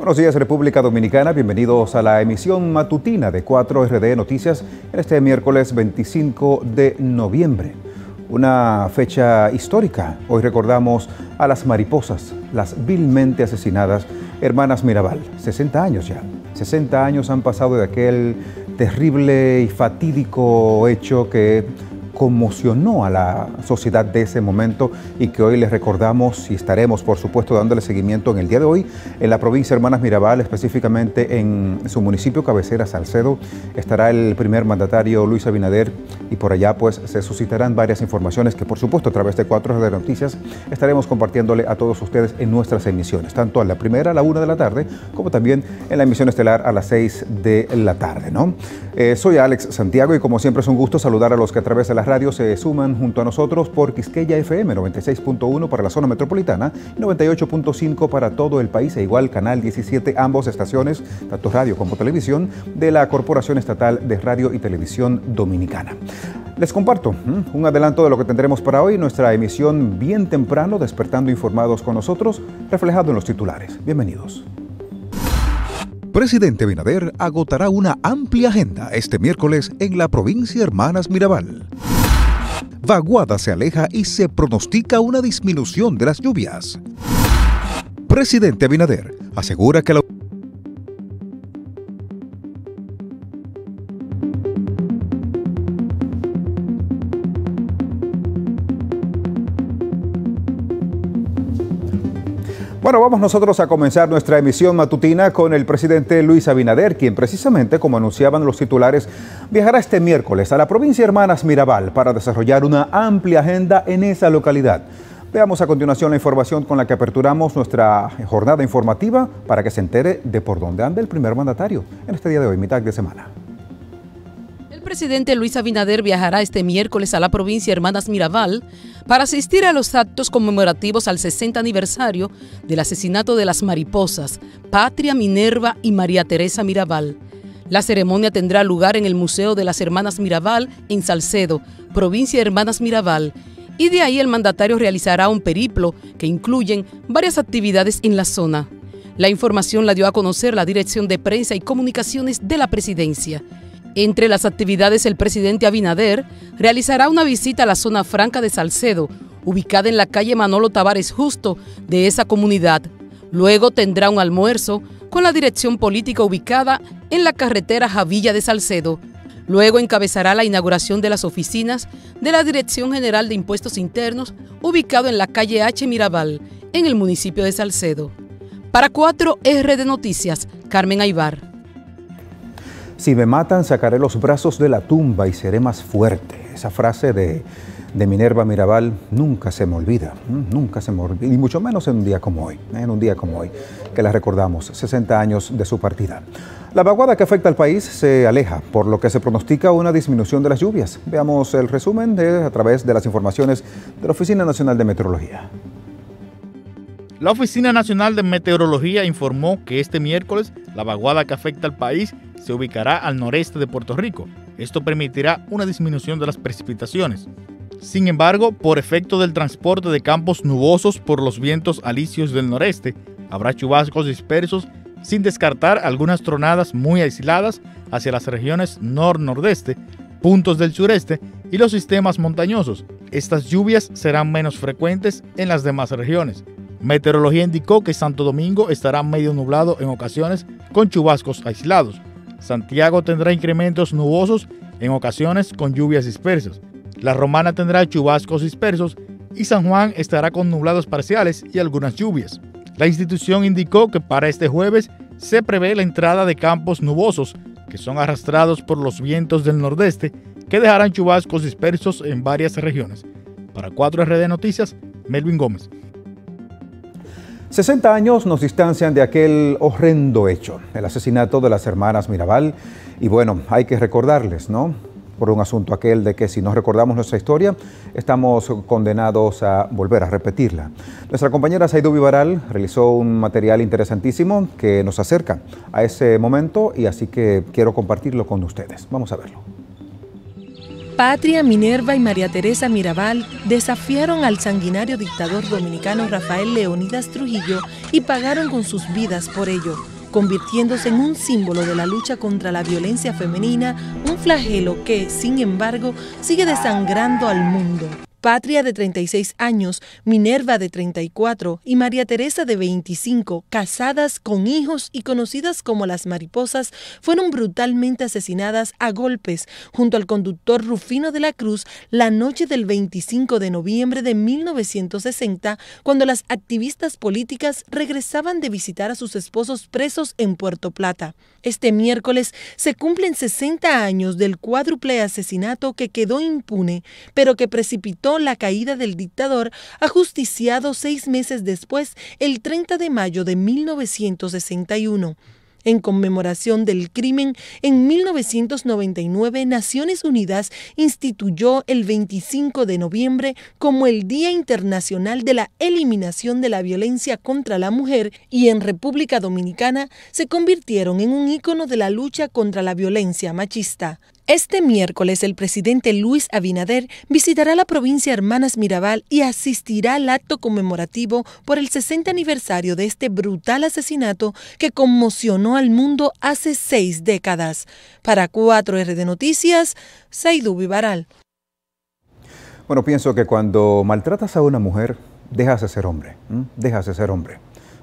Buenos días República Dominicana, bienvenidos a la emisión matutina de 4RD Noticias en este miércoles 25 de noviembre. Una fecha histórica. Hoy recordamos a las mariposas, las vilmente asesinadas hermanas Mirabal. 60 años ya. 60 años han pasado de aquel terrible y fatídico hecho que conmocionó a la sociedad de ese momento y que hoy les recordamos y estaremos, por supuesto, dándole seguimiento en el día de hoy en la provincia Hermanas Mirabal, específicamente en su municipio cabecera Salcedo. Estará el primer mandatario Luis Abinader y por allá pues se suscitarán varias informaciones que por supuesto a través de cuatro de noticias estaremos compartiéndole a todos ustedes en nuestras emisiones, tanto a la primera a la una de la tarde como también en la emisión estelar a las seis de la tarde. ¿no? Eh, soy Alex Santiago y como siempre es un gusto saludar a los que a través de las radios se suman junto a nosotros por Quisqueya FM 96.1 para la zona metropolitana y 98.5 para todo el país e igual Canal 17, ambos estaciones, tanto radio como televisión, de la Corporación Estatal de Radio y Televisión Dominicana. Les comparto un adelanto de lo que tendremos para hoy, nuestra emisión bien temprano, despertando informados con nosotros, reflejado en los titulares. Bienvenidos. Presidente Binader agotará una amplia agenda este miércoles en la provincia Hermanas Mirabal. Vaguada se aleja y se pronostica una disminución de las lluvias. Presidente Abinader asegura que la Bueno, vamos nosotros a comenzar nuestra emisión matutina con el presidente Luis Abinader, quien precisamente, como anunciaban los titulares, viajará este miércoles a la provincia Hermanas Mirabal para desarrollar una amplia agenda en esa localidad. Veamos a continuación la información con la que aperturamos nuestra jornada informativa para que se entere de por dónde anda el primer mandatario en este día de hoy, mitad de semana. Presidente Luis Abinader viajará este miércoles a la provincia Hermanas Mirabal para asistir a los actos conmemorativos al 60 aniversario del asesinato de las mariposas Patria Minerva y María Teresa Mirabal. La ceremonia tendrá lugar en el Museo de las Hermanas Mirabal en Salcedo, provincia Hermanas Mirabal, y de ahí el mandatario realizará un periplo que incluyen varias actividades en la zona. La información la dio a conocer la Dirección de Prensa y Comunicaciones de la Presidencia. Entre las actividades, el presidente Abinader realizará una visita a la zona franca de Salcedo, ubicada en la calle Manolo Tavares Justo de esa comunidad. Luego tendrá un almuerzo con la dirección política ubicada en la carretera Javilla de Salcedo. Luego encabezará la inauguración de las oficinas de la Dirección General de Impuestos Internos, ubicado en la calle H. Mirabal, en el municipio de Salcedo. Para 4R de Noticias, Carmen Aybar. Si me matan, sacaré los brazos de la tumba y seré más fuerte. Esa frase de, Minerva Mirabal nunca se me olvida, nunca se me olvida, y mucho menos en un día como hoy, en un día como hoy, que la recordamos, 60 años de su partida. La vaguada que afecta al país se aleja, por lo que se pronostica una disminución de las lluvias. Veamos el resumen a través de las informaciones de la Oficina Nacional de Meteorología. La Oficina Nacional de Meteorología informó que este miércoles la vaguada que afecta al país se ubicará al noreste de Puerto Rico. Esto permitirá una disminución de las precipitaciones. Sin embargo, por efecto del transporte de campos nubosos por los vientos alisios del noreste, habrá chubascos dispersos sin descartar algunas tronadas muy aisladas hacia las regiones nor-nordeste, puntos del sureste y los sistemas montañosos. Estas lluvias serán menos frecuentes en las demás regiones. Meteorología indicó que Santo Domingo estará medio nublado en ocasiones con chubascos aislados. Santiago tendrá incrementos nubosos en ocasiones con lluvias dispersas. La Romana tendrá chubascos dispersos y San Juan estará con nublados parciales y algunas lluvias. La institución indicó que para este jueves se prevé la entrada de campos nubosos que son arrastrados por los vientos del nordeste que dejarán chubascos dispersos en varias regiones. Para 4RD Noticias, Melvin Gómez. 60 años nos distancian de aquel horrendo hecho, el asesinato de las hermanas Mirabal. Y bueno, hay que recordarles, ¿no? Por un asunto aquel de que si no recordamos nuestra historia, estamos condenados a volver a repetirla. Nuestra compañera Saidú Vivaral realizó un material interesantísimo que nos acerca a ese momento y así que quiero compartirlo con ustedes. Vamos a verlo. Patria, Minerva y María Teresa Mirabal desafiaron al sanguinario dictador dominicano Rafael Leonidas Trujillo y pagaron con sus vidas por ello, convirtiéndose en un símbolo de la lucha contra la violencia femenina, un flagelo que, sin embargo, sigue desangrando al mundo. Patria de 36 años, Minerva de 34 y María Teresa de 25, casadas con hijos y conocidas como las mariposas, fueron brutalmente asesinadas a golpes junto al conductor Rufino de la Cruz la noche del 25 de noviembre de 1960, cuando las activistas políticas regresaban de visitar a sus esposos presos en Puerto Plata. Este miércoles se cumplen 60 años del cuádruple asesinato que quedó impune, pero que precipitó la caída del dictador, ajusticiado seis meses después, el 30 de mayo de 1961. En conmemoración del crimen, en 1999 Naciones Unidas instituyó el 25 de noviembre como el Día Internacional de la Eliminación de la Violencia contra la Mujer y en República Dominicana se convirtieron en un ícono de la lucha contra la violencia machista. Este miércoles el presidente Luis Abinader visitará la provincia Hermanas Mirabal y asistirá al acto conmemorativo por el 60 aniversario de este brutal asesinato que conmocionó al mundo hace seis décadas. Para 4R de Noticias, Saidu Vivaral. Bueno, pienso que cuando maltratas a una mujer, dejas de ser hombre, dejas de ser hombre.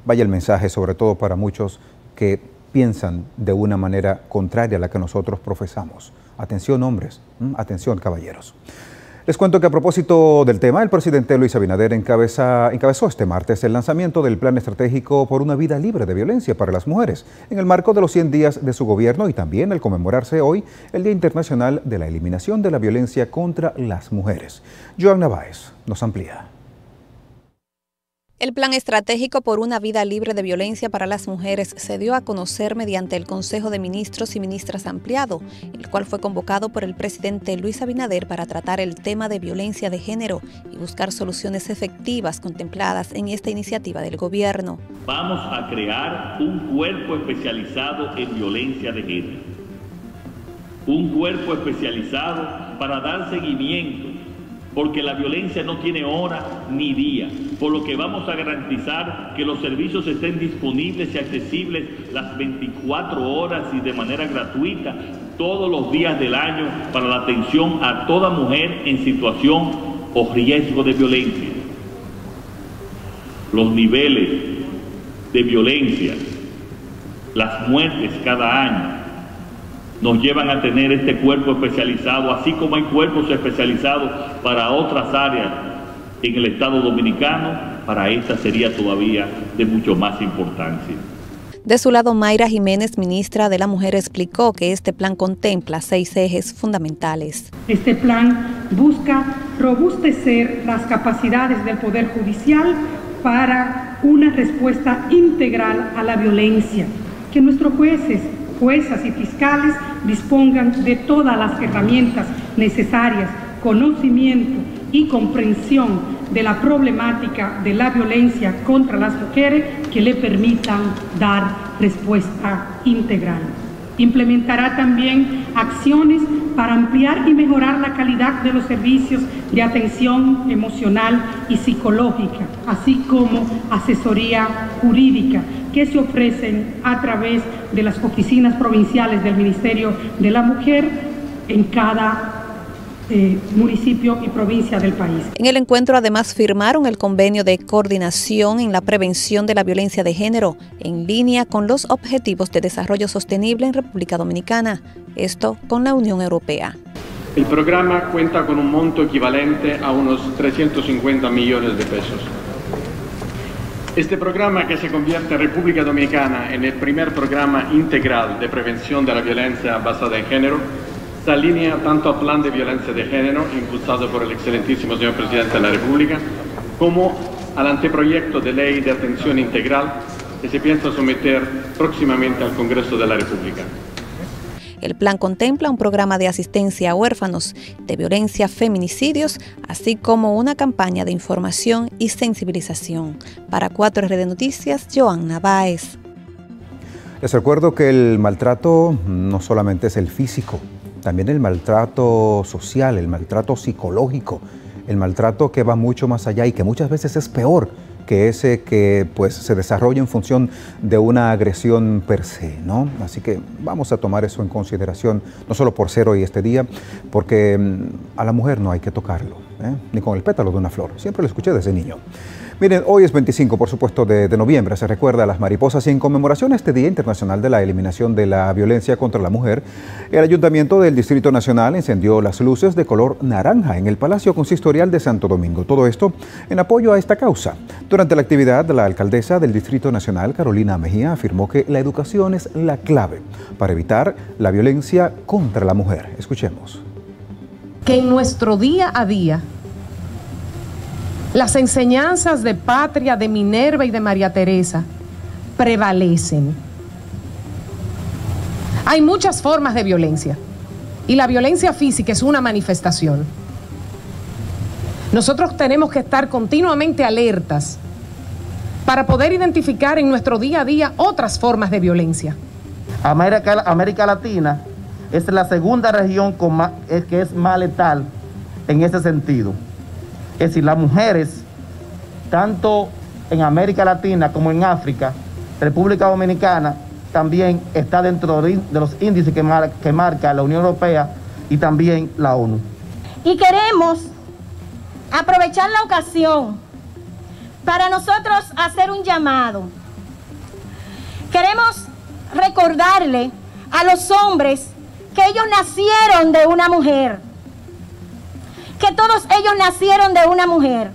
Vaya el mensaje, sobre todo para muchos que piensan de una manera contraria a la que nosotros profesamos. Atención hombres, atención caballeros. Les cuento que a propósito del tema, el presidente Luis Abinader encabezó este martes el lanzamiento del Plan Estratégico por una vida libre de violencia para las mujeres, en el marco de los 100 días de su gobierno y también al conmemorarse hoy el Día Internacional de la Eliminación de la Violencia contra las Mujeres. Joan Navaez nos amplía. El Plan Estratégico por una Vida Libre de Violencia para las Mujeres se dio a conocer mediante el Consejo de Ministros y Ministras ampliado, el cual fue convocado por el presidente Luis Abinader para tratar el tema de violencia de género y buscar soluciones efectivas contempladas en esta iniciativa del gobierno. Vamos a crear un cuerpo especializado en violencia de género. Un cuerpo especializado para dar seguimiento porque la violencia no tiene hora ni día, por lo que vamos a garantizar que los servicios estén disponibles y accesibles las 24 horas y de manera gratuita todos los días del año para la atención a toda mujer en situación o riesgo de violencia. Los niveles de violencia, las muertes cada año, nos llevan a tener este cuerpo especializado, así como hay cuerpos especializados para otras áreas en el Estado Dominicano, para esta sería todavía de mucho más importancia. De su lado, Mayra Jiménez, ministra de la Mujer, explicó que este plan contempla seis ejes fundamentales. Este plan busca robustecer las capacidades del Poder Judicial para una respuesta integral a la violencia, que nuestros jueces juezas y fiscales dispongan de todas las herramientas necesarias, conocimiento y comprensión de la problemática de la violencia contra las mujeres que le permitan dar respuesta integral. Implementará también acciones para ampliar y mejorar la calidad de los servicios de atención emocional y psicológica, así como asesoría jurídica que se ofrecen a través de las oficinas provinciales del Ministerio de la Mujer en cada eh, municipio y provincia del país. En el encuentro además firmaron el convenio de coordinación en la prevención de la violencia de género en línea con los objetivos de desarrollo sostenible en República Dominicana, esto con la Unión Europea. El programa cuenta con un monto equivalente a unos 350 millones de pesos. Este programa que se convierte en República Dominicana en el primer programa integral de prevención de la violencia basada en género se alinea tanto al plan de violencia de género impulsado por el excelentísimo señor presidente de la República como al anteproyecto de ley de atención integral que se piensa someter próximamente al Congreso de la República. El plan contempla un programa de asistencia a huérfanos de violencia, feminicidios, así como una campaña de información y sensibilización. Para 4R de Noticias, Joan Báez. Les recuerdo que el maltrato no solamente es el físico, también el maltrato social, el maltrato psicológico, el maltrato que va mucho más allá y que muchas veces es peor que ese que pues se desarrolla en función de una agresión per se, ¿no? Así que vamos a tomar eso en consideración, no solo por ser hoy este día, porque mm, a la mujer no hay que tocarlo, ¿eh? ni con el pétalo de una flor. Siempre lo escuché desde niño. Miren, hoy es 25, por supuesto, de, noviembre. Se recuerda a las mariposas y en conmemoración a este Día Internacional de la Eliminación de la Violencia contra la Mujer, el Ayuntamiento del Distrito Nacional encendió las luces de color naranja en el Palacio Consistorial de Santo Domingo. Todo esto en apoyo a esta causa. Durante la actividad, la alcaldesa del Distrito Nacional, Carolina Mejía, afirmó que la educación es la clave para evitar la violencia contra la mujer. Escuchemos. Que en nuestro día a día las enseñanzas de Patria, de Minerva y de María Teresa prevalecen. Hay muchas formas de violencia y la violencia física es una manifestación. Nosotros tenemos que estar continuamente alertas para poder identificar en nuestro día a día otras formas de violencia. América, Latina es la segunda región que es más letal en ese sentido. Es decir, las mujeres, tanto en América Latina como en África, República Dominicana, también está dentro de los índices que, que marca la Unión Europea y también la ONU. Y queremos aprovechar la ocasión para nosotros hacer un llamado. Queremos recordarle a los hombres que ellos nacieron de una mujer que todos ellos nacieron de una mujer.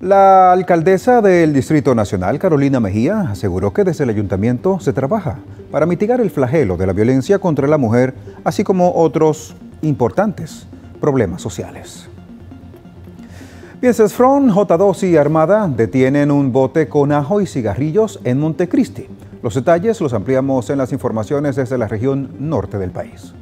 La alcaldesa del Distrito Nacional, Carolina Mejía, aseguró que desde el ayuntamiento se trabaja para mitigar el flagelo de la violencia contra la mujer, así como otros importantes problemas sociales. Bien, Front, J2 y Armada detienen un bote con ajo y cigarrillos en Montecristi. Los detalles los ampliamos en las informaciones desde la región norte del país.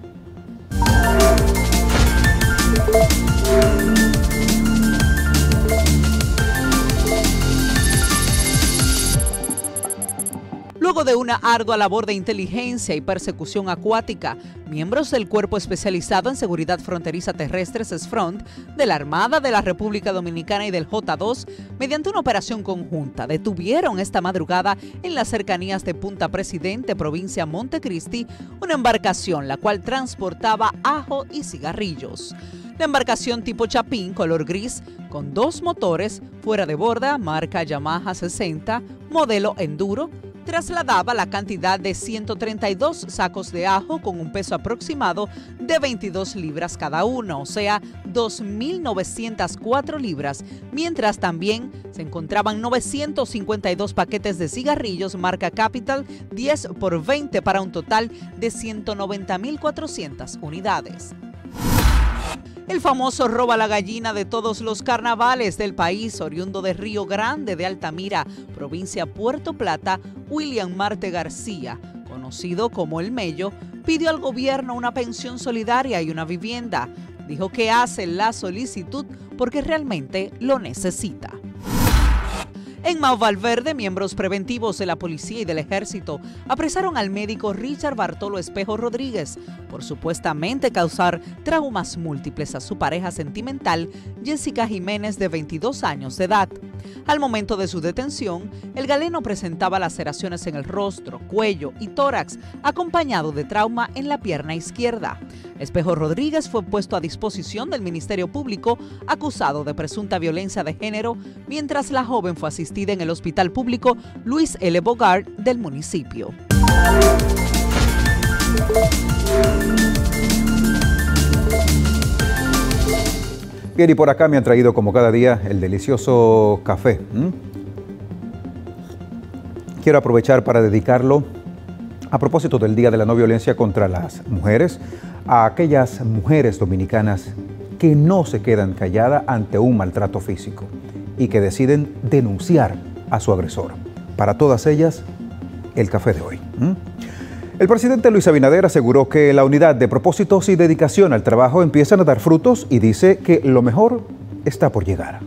Luego de una ardua labor de inteligencia y persecución acuática, miembros del Cuerpo Especializado en Seguridad Fronteriza Terrestre, SESFRONT, de la Armada de la República Dominicana y del J2, mediante una operación conjunta, detuvieron esta madrugada en las cercanías de Punta Presidente, provincia Montecristi, una embarcación la cual transportaba ajo y cigarrillos. La embarcación tipo Chapín, color gris, con dos motores, fuera de borda, marca Yamaha 60, modelo Enduro, trasladaba la cantidad de 132 sacos de ajo con un peso aproximado de 22 libras cada uno, o sea, 2.904 libras, mientras también se encontraban 952 paquetes de cigarrillos marca Capital 10 por 20 para un total de 190.400 unidades. El famoso roba la gallina de todos los carnavales del país, oriundo de Río Grande de Altamira, provincia Puerto Plata, William Marte García, conocido como El Mello, pidió al gobierno una pensión solidaria y una vivienda. Dijo que hace la solicitud porque realmente lo necesita. En Valverde, miembros preventivos de la policía y del ejército apresaron al médico Richard Bartolo Espejo Rodríguez por supuestamente causar traumas múltiples a su pareja sentimental, Jessica Jiménez, de 22 años de edad. Al momento de su detención, el galeno presentaba laceraciones en el rostro, cuello y tórax, acompañado de trauma en la pierna izquierda. Espejo Rodríguez fue puesto a disposición del Ministerio Público acusado de presunta violencia de género, mientras la joven fue asistida en el Hospital Público Luis L. Bogart del municipio. Bien, y por acá me han traído como cada día el delicioso café. Quiero aprovechar para dedicarlo a propósito del Día de la No Violencia contra las Mujeres, a aquellas mujeres dominicanas que no se quedan calladas ante un maltrato físico y que deciden denunciar a su agresor. Para todas ellas, el café de hoy. El presidente Luis Abinader aseguró que la unidad de propósitos y dedicación al trabajo empiezan a dar frutos y dice que lo mejor está por llegar.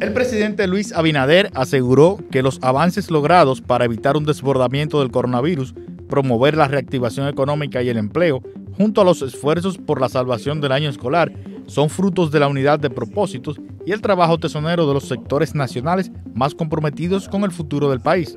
El presidente Luis Abinader aseguró que los avances logrados para evitar un desbordamiento del coronavirus promover la reactivación económica y el empleo, junto a los esfuerzos por la salvación del año escolar, son frutos de la unidad de propósitos y el trabajo tesonero de los sectores nacionales más comprometidos con el futuro del país.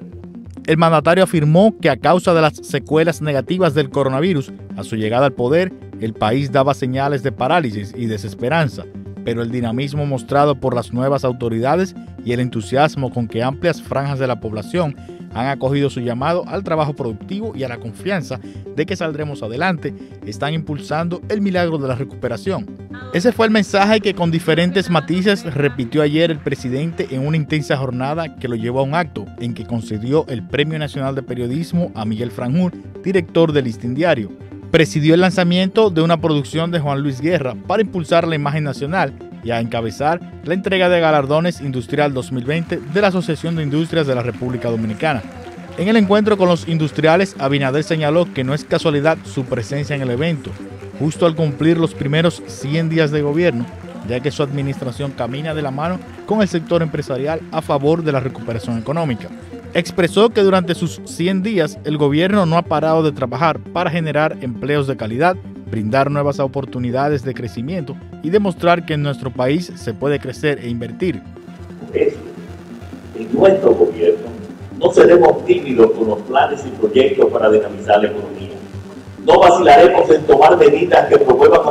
El mandatario afirmó que a causa de las secuelas negativas del coronavirus, a su llegada al poder, el país daba señales de parálisis y desesperanza, pero el dinamismo mostrado por las nuevas autoridades y el entusiasmo con que amplias franjas de la población han acogido su llamado al trabajo productivo y a la confianza de que saldremos adelante, están impulsando el milagro de la recuperación. Ese fue el mensaje que con diferentes matices repitió ayer el presidente en una intensa jornada que lo llevó a un acto en que concedió el Premio Nacional de Periodismo a Miguel Franjur, director del Listín Diario. Presidió el lanzamiento de una producción de Juan Luis Guerra para impulsar la imagen nacional y a encabezar la entrega de galardones Industrial 2020 de la Asociación de Industrias de la República Dominicana. En el encuentro con los industriales, Abinader señaló que no es casualidad su presencia en el evento, justo al cumplir los primeros 100 días de gobierno, ya que su administración camina de la mano con el sector empresarial a favor de la recuperación económica. Expresó que durante sus 100 días el gobierno no ha parado de trabajar para generar empleos de calidad brindar nuevas oportunidades de crecimiento y demostrar que en nuestro país se puede crecer e invertir. en nuestro gobierno no seremos tímidos con los planes y proyectos para dinamizar la economía. No vacilaremos en tomar medidas que promuevan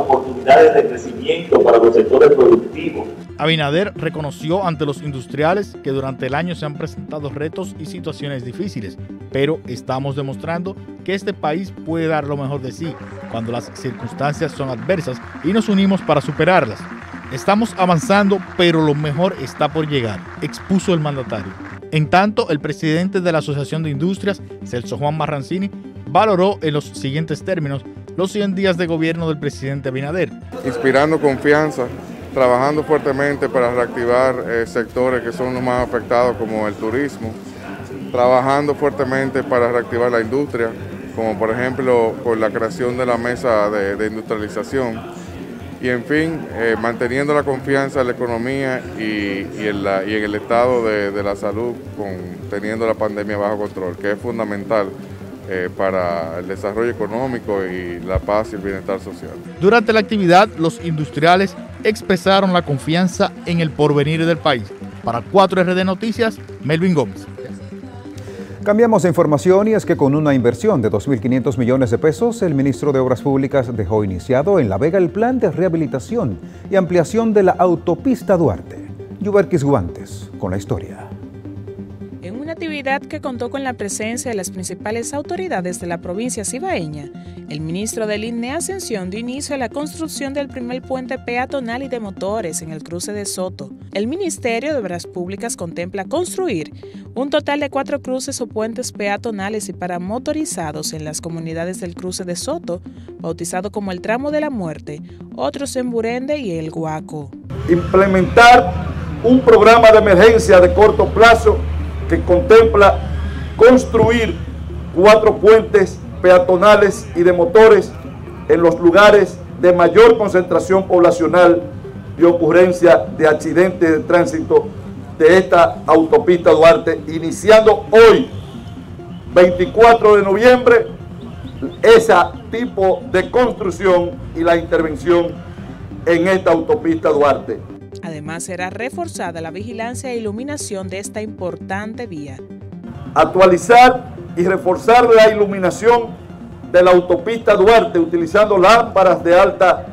de crecimiento para los sectores productivos Abinader reconoció ante los industriales que durante el año se han presentado retos y situaciones difíciles, pero estamos demostrando que este país puede dar lo mejor de sí cuando las circunstancias son adversas y nos unimos para superarlas. Estamos avanzando, pero lo mejor está por llegar, expuso el mandatario. En tanto, el presidente de la Asociación de Industrias, Celso Juan Marrancini, valoró en los siguientes términos los 100 días de gobierno del presidente Abinader. Inspirando confianza trabajando fuertemente para reactivar eh, sectores que son los más afectados como el turismo, trabajando fuertemente para reactivar la industria, como por ejemplo con la creación de la mesa de, industrialización y en fin, eh, manteniendo la confianza en la economía y, en, el estado de, la salud, con, teniendo la pandemia bajo control, que es fundamental eh, para el desarrollo económico y la paz y el bienestar social. Durante la actividad, los industriales expresaron la confianza en el porvenir del país. Para 4RD Noticias, Melvin Gómez. Cambiamos de información y es que con una inversión de 2.500 millones de pesos, el ministro de Obras Públicas dejó iniciado en La Vega el plan de rehabilitación y ampliación de la autopista Duarte. Yuberquis Guantes con la historia actividad que contó con la presencia de las principales autoridades de la provincia cibaeña, el ministro del INE Ascensión dio inicio a la construcción del primer puente peatonal y de motores en el cruce de Soto. El Ministerio de Obras Públicas contempla construir un total de cuatro cruces o puentes peatonales y paramotorizados en las comunidades del cruce de Soto, bautizado como el Tramo de la Muerte, otros en Burende y El Guaco. Implementar un programa de emergencia de corto plazo que contempla construir cuatro puentes peatonales y de motores en los lugares de mayor concentración poblacional y ocurrencia de accidentes de tránsito de esta autopista Duarte, iniciando hoy, 24 de noviembre, ese tipo de construcción y la intervención en esta autopista Duarte. Además, será reforzada la vigilancia e iluminación de esta importante vía. Actualizar y reforzar la iluminación de la autopista Duarte utilizando lámparas de alta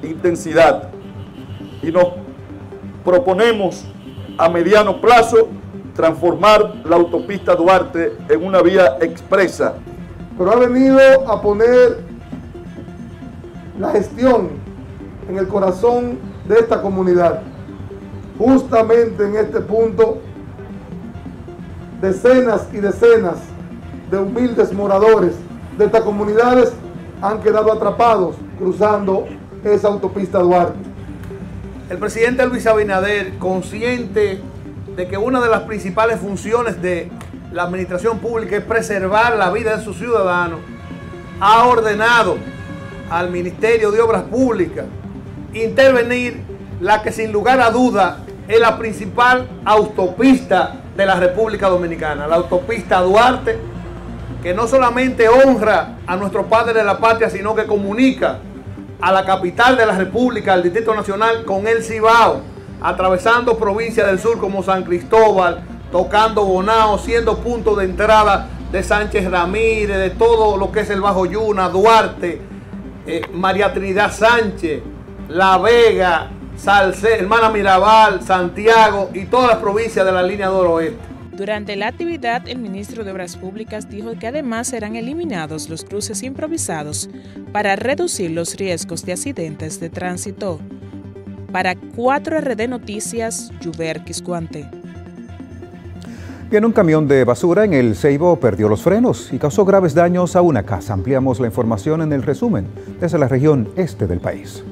intensidad. Y nos proponemos a mediano plazo transformar la autopista Duarte en una vía expresa. Pero ha venido a poner la gestión en el corazón de esta comunidad. Justamente en este punto, decenas y decenas de humildes moradores de estas comunidades han quedado atrapados cruzando esa autopista Duarte. El presidente Luis Abinader, consciente de que una de las principales funciones de la administración pública es preservar la vida de sus ciudadanos, ha ordenado al Ministerio de Obras Públicas intervenir la que sin lugar a duda es la principal autopista de la República Dominicana, la autopista Duarte, que no solamente honra a nuestro padre de la patria, sino que comunica a la capital de la República, al Distrito Nacional, con el Cibao, atravesando provincias del sur como San Cristóbal, tocando Bonao, siendo punto de entrada de Sánchez Ramírez, de todo lo que es el Bajo Yuna, Duarte, eh, María Trinidad Sánchez, La Vega, Salce, Hermana Mirabal, Santiago y todas las provincias de la línea Oeste. Durante la actividad, el ministro de Obras Públicas dijo que además serán eliminados los cruces improvisados para reducir los riesgos de accidentes de tránsito. Para 4RD Noticias, Juber Quiscuante. Bien, un camión de basura en el Ceibo perdió los frenos y causó graves daños a una casa. Ampliamos la información en el resumen desde la región este del país.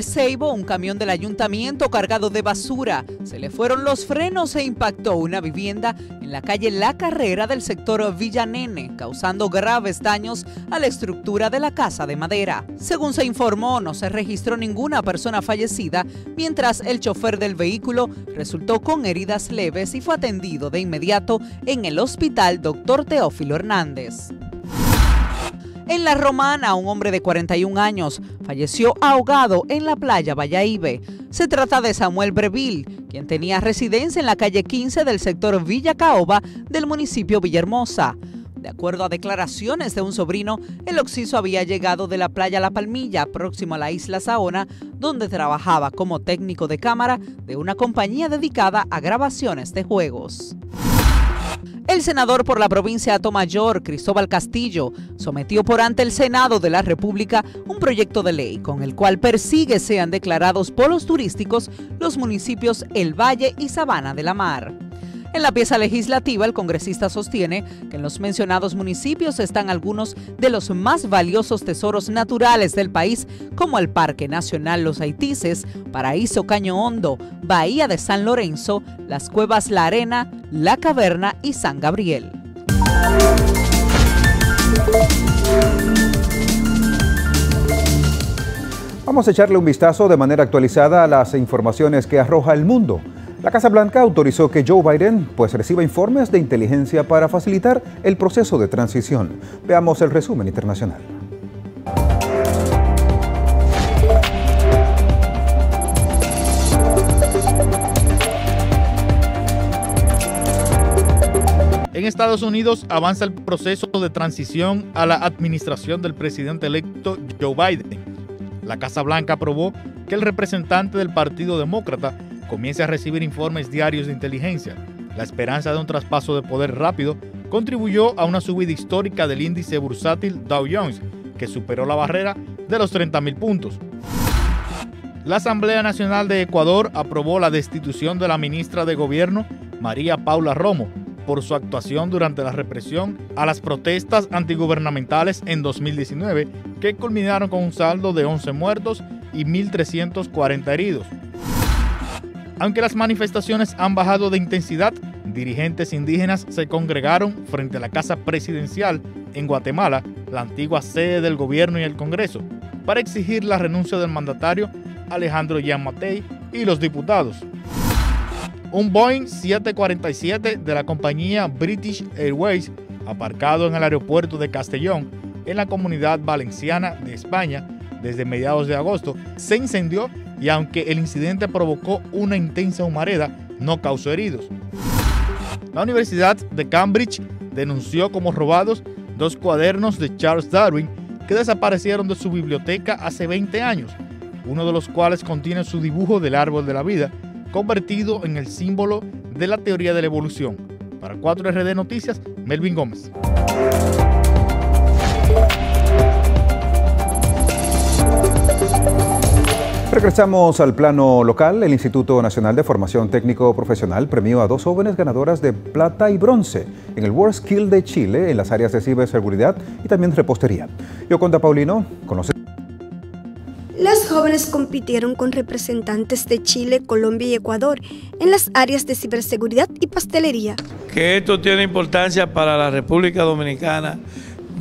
El Ceibo, un camión del ayuntamiento cargado de basura se le fueron los frenos e impactó una vivienda en la calle La Carrera del sector Villanene, causando graves daños a la estructura de la casa de madera. Según se informó, no se registró ninguna persona fallecida, mientras el chofer del vehículo resultó con heridas leves y fue atendido de inmediato en el hospital Dr. Teófilo Hernández. En La Romana, un hombre de 41 años falleció ahogado en la playa Valladolid. Se trata de Samuel Breville, quien tenía residencia en la calle 15 del sector Villa Caoba del municipio Villahermosa. De acuerdo a declaraciones de un sobrino, el occiso había llegado de la playa La Palmilla, próximo a la isla Saona, donde trabajaba como técnico de cámara de una compañía dedicada a grabaciones de juegos. El senador por la provincia de Atomayor, Cristóbal Castillo, sometió por ante el Senado de la República un proyecto de ley con el cual persigue sean declarados polos turísticos los municipios El Valle y Sabana de la Mar. En la pieza legislativa, el congresista sostiene que en los mencionados municipios están algunos de los más valiosos tesoros naturales del país, como el Parque Nacional Los Haitises, Paraíso Caño Hondo, Bahía de San Lorenzo, las Cuevas La Arena, La Caverna y San Gabriel. Vamos a echarle un vistazo de manera actualizada a las informaciones que arroja el mundo. La Casa Blanca autorizó que Joe Biden pues reciba informes de inteligencia para facilitar el proceso de transición. Veamos el resumen internacional. En Estados Unidos avanza el proceso de transición a la administración del presidente electo Joe Biden. La Casa Blanca aprobó que el representante del Partido Demócrata comience a recibir informes diarios de inteligencia. La esperanza de un traspaso de poder rápido contribuyó a una subida histórica del índice bursátil Dow Jones, que superó la barrera de los 30.000 puntos. La Asamblea Nacional de Ecuador aprobó la destitución de la ministra de Gobierno, María Paula Romo, por su actuación durante la represión a las protestas antigubernamentales en 2019, que culminaron con un saldo de 11 muertos y 1.340 heridos. Aunque las manifestaciones han bajado de intensidad, dirigentes indígenas se congregaron frente a la Casa Presidencial en Guatemala, la antigua sede del gobierno y el Congreso, para exigir la renuncia del mandatario Alejandro Yamatei y los diputados. Un Boeing 747 de la compañía British Airways, aparcado en el aeropuerto de Castellón, en la comunidad valenciana de España, desde mediados de agosto, se incendió y aunque el incidente provocó una intensa humareda, no causó heridos. La Universidad de Cambridge denunció como robados dos cuadernos de Charles Darwin que desaparecieron de su biblioteca hace 20 años, uno de los cuales contiene su dibujo del árbol de la vida, convertido en el símbolo de la teoría de la evolución. Para 4RD Noticias, Melvin Gómez. Regresamos al plano local. El Instituto Nacional de Formación Técnico Profesional premió a dos jóvenes ganadoras de plata y bronce en el World Skill de Chile en las áreas de ciberseguridad y también repostería. Yoconda Paulino conoce. Las jóvenes compitieron con representantes de Chile, Colombia y Ecuador en las áreas de ciberseguridad y pastelería. Que esto tiene importancia para la República Dominicana.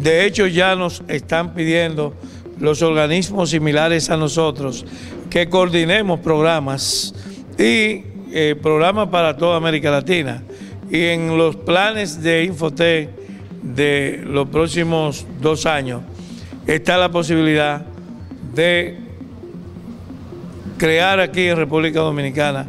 De hecho, ya nos están pidiendo los organismos similares a nosotros que coordinemos programas y eh, programas para toda América Latina. Y en los planes de Infotec de los próximos dos años está la posibilidad de crear aquí en República Dominicana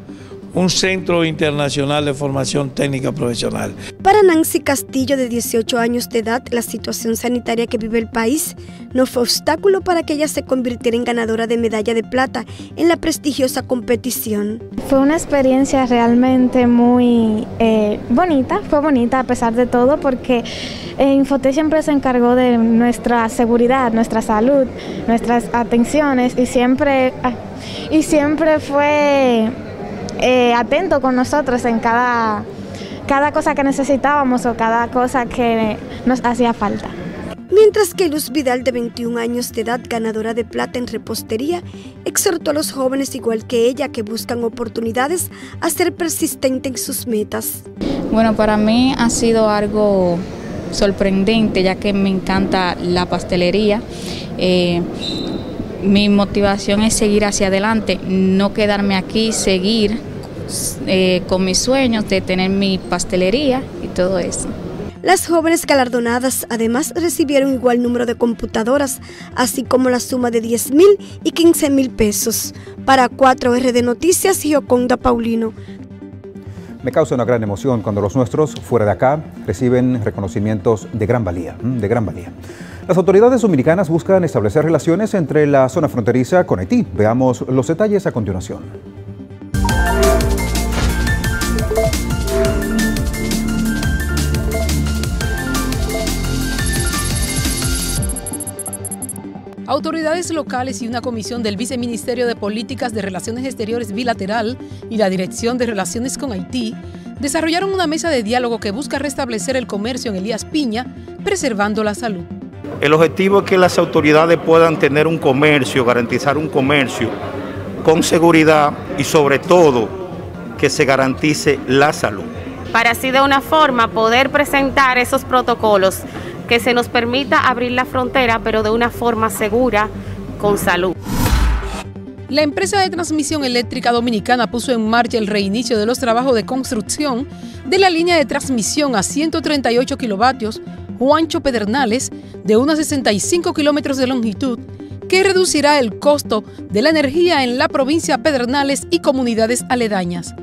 un centro internacional de formación técnica profesional. Para Nancy Castillo, de 18 años de edad, la situación sanitaria que vive el país no fue obstáculo para que ella se convirtiera en ganadora de medalla de plata en la prestigiosa competición. Fue una experiencia realmente muy eh, bonita, fue bonita a pesar de todo porque eh, Infote siempre se encargó de nuestra seguridad, nuestra salud, nuestras atenciones y siempre, ah, y siempre fue eh, atento con nosotros en cada, cada cosa que necesitábamos o cada cosa que nos hacía falta. Mientras que Luz Vidal, de 21 años de edad, ganadora de plata en repostería, exhortó a los jóvenes igual que ella que buscan oportunidades a ser persistente en sus metas. Bueno, para mí ha sido algo sorprendente ya que me encanta la pastelería. Eh, mi motivación es seguir hacia adelante, no quedarme aquí, seguir eh, con mis sueños de tener mi pastelería y todo eso. Las jóvenes galardonadas además recibieron igual número de computadoras, así como la suma de 10 mil y 15 mil pesos. Para 4R de Noticias, Gioconda Paulino. Me causa una gran emoción cuando los nuestros, fuera de acá, reciben reconocimientos de gran valía, de gran valía. Las autoridades dominicanas buscan establecer relaciones entre la zona fronteriza con Haití. Veamos los detalles a continuación. Autoridades locales y una comisión del Viceministerio de Políticas de Relaciones Exteriores Bilateral y la Dirección de Relaciones con Haití desarrollaron una mesa de diálogo que busca restablecer el comercio en Elías Piña, preservando la salud. El objetivo es que las autoridades puedan tener un comercio, garantizar un comercio con seguridad y sobre todo que se garantice la salud. Para así de una forma poder presentar esos protocolos que se nos permita abrir la frontera, pero de una forma segura, con salud. La empresa de transmisión eléctrica dominicana puso en marcha el reinicio de los trabajos de construcción de la línea de transmisión a 138 kilovatios Juancho Pedernales de unos 65 kilómetros de longitud que reducirá el costo de la energía en la provincia Pedernales y comunidades aledañas.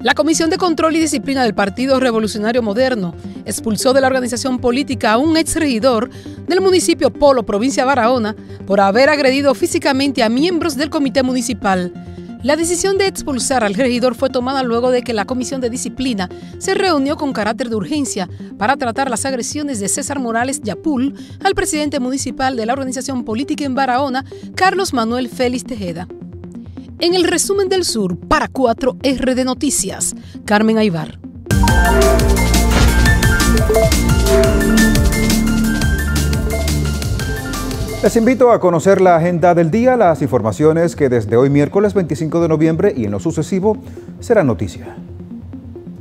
La Comisión de Control y Disciplina del Partido Revolucionario Moderno expulsó de la organización política a un exregidor del municipio Polo, provincia de Barahona, por haber agredido físicamente a miembros del comité municipal. La decisión de expulsar al regidor fue tomada luego de que la Comisión de Disciplina se reunió con carácter de urgencia para tratar las agresiones de César Morales Yapul al presidente municipal de la organización política en Barahona, Carlos Manuel Félix Tejeda. En el resumen del sur, para 4R de Noticias, Carmen Aybar. Les invito a conocer la agenda del día, las informaciones que desde hoy miércoles 25 de noviembre y en lo sucesivo serán noticia.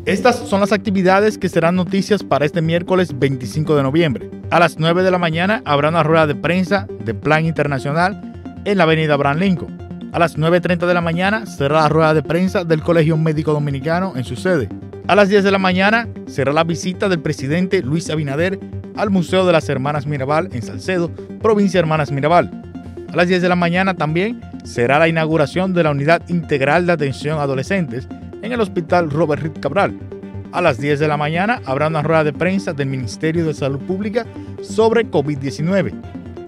Estas son las actividades que serán noticias para este miércoles 25 de noviembre. A las 9 de la mañana habrá una rueda de prensa de Plan Internacional en la avenida Abraham Lincoln. A las 9.30 de la mañana será la rueda de prensa del Colegio Médico Dominicano en su sede. A las 10 de la mañana será la visita del presidente Luis Abinader al Museo de las Hermanas Mirabal en Salcedo, provincia Hermanas Mirabal. A las 10 de la mañana también será la inauguración de la Unidad Integral de Atención a Adolescentes en el Hospital Robert Reed Cabral. A las 10 de la mañana habrá una rueda de prensa del Ministerio de Salud Pública sobre COVID-19.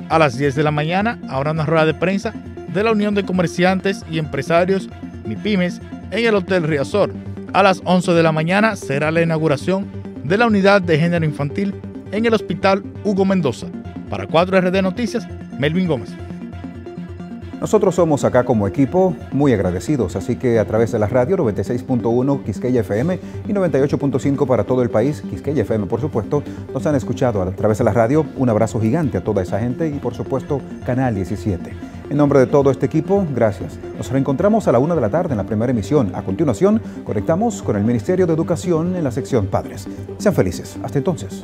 A las 10 de la mañana habrá una rueda de prensa de la Unión de Comerciantes y Empresarios MIPIMES en el Hotel Riazor. A las 11 de la mañana será la inauguración de la Unidad de Género Infantil en el Hospital Hugo Mendoza. Para 4RD Noticias, Melvin Gómez. Nosotros somos acá como equipo muy agradecidos, así que a través de la radio 96.1 Quisqueya FM y 98.5 para todo el país, Quisqueya FM por supuesto, nos han escuchado a través de la radio. Un abrazo gigante a toda esa gente y por supuesto Canal 17. En nombre de todo este equipo, gracias. Nos reencontramos a la una de la tarde en la primera emisión. A continuación, conectamos con el Ministerio de Educación en la sección Padres. Sean felices. Hasta entonces.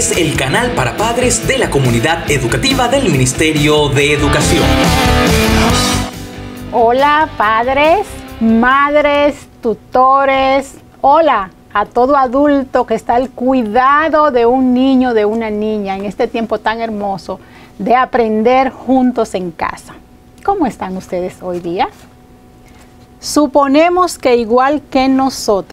Es el canal para padres de la comunidad educativa del Ministerio de Educación. Hola padres, madres, tutores. Hola a todo adulto que está al cuidado de un niño, de una niña en este tiempo tan hermoso de aprender juntos en casa. ¿Cómo están ustedes hoy día? Suponemos que igual que nosotros,